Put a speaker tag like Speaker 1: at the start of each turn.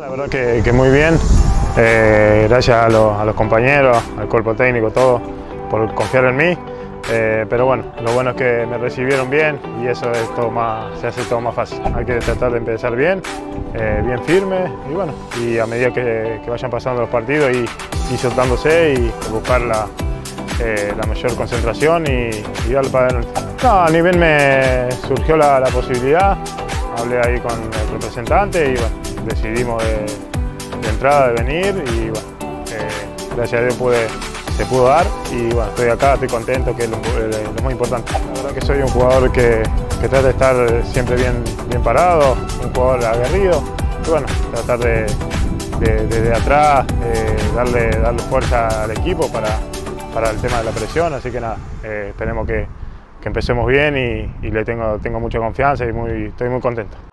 Speaker 1: La verdad que, que muy bien, eh, gracias a los, compañeros, al cuerpo técnico, todo, por confiar en mí. Eh, pero bueno, lo bueno es que me recibieron bien y eso es todo más, se hace todo más fácil. Hay que tratar de empezar bien, eh, bien firme y bueno, y a medida que, que vayan pasando los partidos y, y soltándose y buscar la, eh, la mayor concentración y, y, darle para adelante. No, a nivel me surgió la, la, posibilidad, hablé ahí con el representante y bueno, decidimos de, de entrada de venir y bueno, eh, gracias a Dios se pudo dar y bueno, estoy acá, estoy contento, que es lo, lo muy importante. La verdad que soy un jugador que, que trata de estar siempre bien, bien parado, un jugador aguerrido y bueno, tratar de, de desde atrás eh, darle, darle fuerza al equipo para, para el tema de la presión, así que nada, eh, esperemos que, que, empecemos bien y, le tengo, tengo mucha confianza y muy, estoy muy contento.